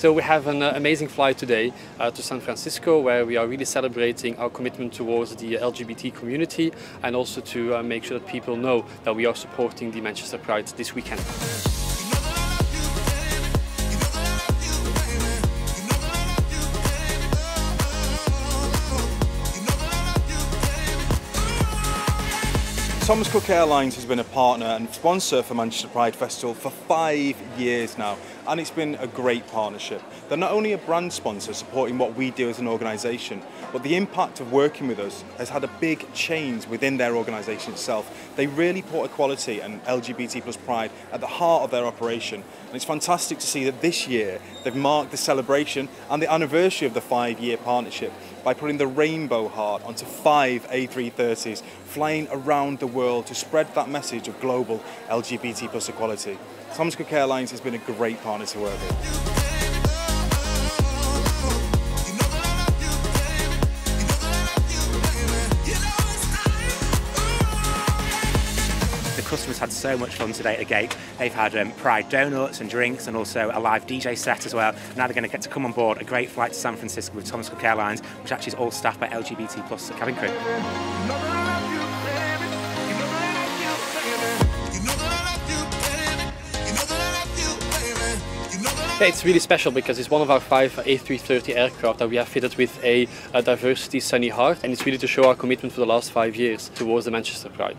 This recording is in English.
So we have an uh, amazing flight today uh, to San Francisco where we are really celebrating our commitment towards the LGBT community and also to uh, make sure that people know that we are supporting the Manchester Pride this weekend. Thomas Cook Airlines has been a partner and sponsor for Manchester Pride Festival for five years now, and it's been a great partnership. They're not only a brand sponsor supporting what we do as an organisation, but the impact of working with us has had a big change within their organisation itself. They really put equality and LGBT plus pride at the heart of their operation, and it's fantastic to see that this year they've marked the celebration and the anniversary of the five-year partnership by putting the rainbow heart onto five A330s flying around the world to spread that message of global LGBT plus equality. Thomas Cook Airlines has been a great partner to work with. Customers had so much fun today at the gate. They've had um, Pride donuts and drinks and also a live DJ set as well. Now they're going to get to come on board a great flight to San Francisco with Thomas Cook Airlines, which actually is all staffed by LGBT plus cabin crew. It's really special because it's one of our five A330 aircraft that we have fitted with a, a diversity sunny heart and it's really to show our commitment for the last five years towards the Manchester Pride.